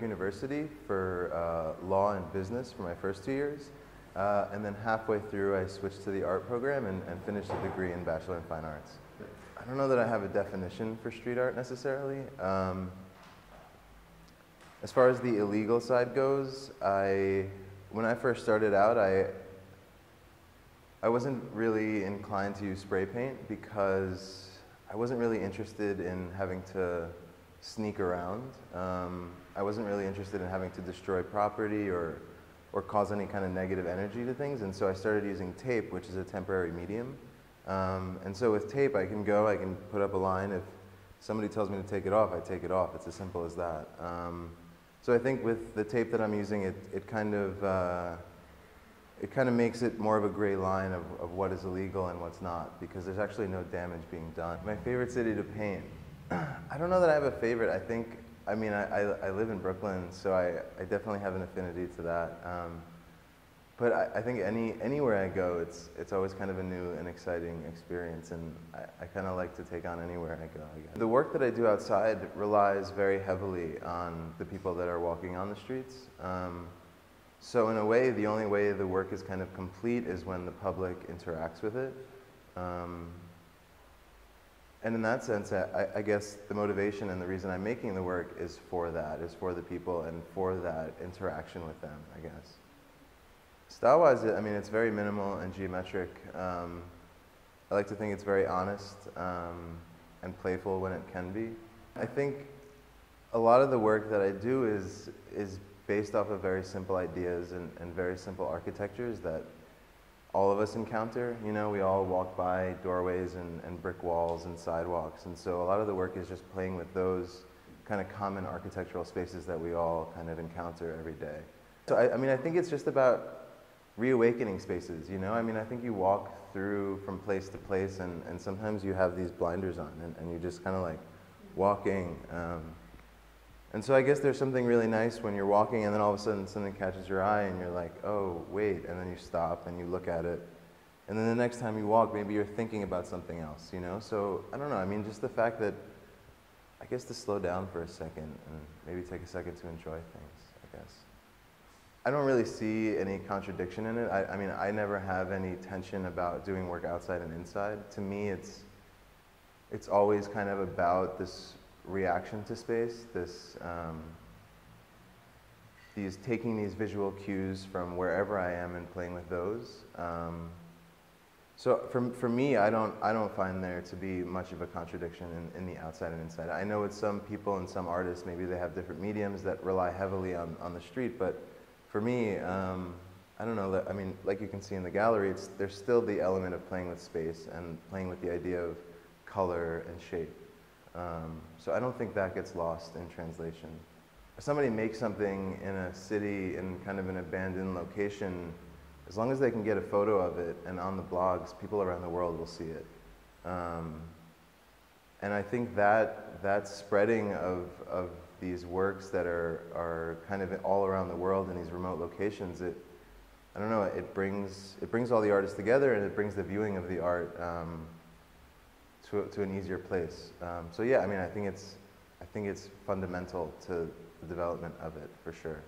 University for uh, law and business for my first two years. Uh, and then halfway through, I switched to the art program and, and finished a degree in Bachelor in Fine Arts. I don't know that I have a definition for street art necessarily. Um, as far as the illegal side goes, I, when I first started out, I, I wasn't really inclined to use spray paint because I wasn't really interested in having to sneak around. Um, I wasn't really interested in having to destroy property or, or cause any kind of negative energy to things, and so I started using tape, which is a temporary medium. Um, and so with tape, I can go, I can put up a line. If somebody tells me to take it off, I take it off. It's as simple as that. Um, so I think with the tape that I'm using, it, it kind of uh, it kind of makes it more of a gray line of, of what is illegal and what's not because there's actually no damage being done. My favorite city to paint. I don't know that I have a favorite. I think, I mean, I, I, I live in Brooklyn, so I, I definitely have an affinity to that. Um, but I, I, think any, anywhere I go, it's, it's always kind of a new and exciting experience, and I, I kind of like to take on anywhere I go. I the work that I do outside relies very heavily on the people that are walking on the streets. Um, so in a way, the only way the work is kind of complete is when the public interacts with it. Um, and in that sense, I, I, guess the motivation and the reason I'm making the work is for that, is for the people and for that interaction with them, I guess. Style-wise, I mean, it's very minimal and geometric. Um, I like to think it's very honest um, and playful when it can be. I think a lot of the work that I do is, is based off of very simple ideas and, and very simple architectures that all of us encounter. You know, we all walk by doorways and, and brick walls and sidewalks. And so a lot of the work is just playing with those kind of common architectural spaces that we all kind of encounter every day. So I, I mean, I think it's just about reawakening spaces, you know? I mean, I think you walk through from place to place and, and sometimes you have these blinders on and, and you're just kind of like walking. Um, and so I guess there's something really nice when you're walking and then all of a sudden something catches your eye and you're like, oh, wait, and then you stop and you look at it. And then the next time you walk, maybe you're thinking about something else, you know? So I don't know, I mean, just the fact that, I guess to slow down for a second and maybe take a second to enjoy things, I guess. I don't really see any contradiction in it. I, I mean, I never have any tension about doing work outside and inside. To me, it's, it's always kind of about this reaction to space, this, um, these taking these visual cues from wherever I am and playing with those. Um, so for, for me, I don't, I don't find there to be much of a contradiction in, in the outside and inside. I know with some people and some artists, maybe they have different mediums that rely heavily on, on the street, but for me, um, I don't know, I mean, like you can see in the gallery, it's, there's still the element of playing with space and playing with the idea of color and shape. Um, so I don't think that gets lost in translation. If somebody makes something in a city in kind of an abandoned location, as long as they can get a photo of it and on the blogs, people around the world will see it. Um, and I think that that spreading of, of these works that are, are kind of all around the world in these remote locations, it, I don't know, it brings, it brings all the artists together and it brings the viewing of the art um, to, to an easier place. Um, so yeah, I mean, I think it's, I think it's fundamental to the development of it for sure.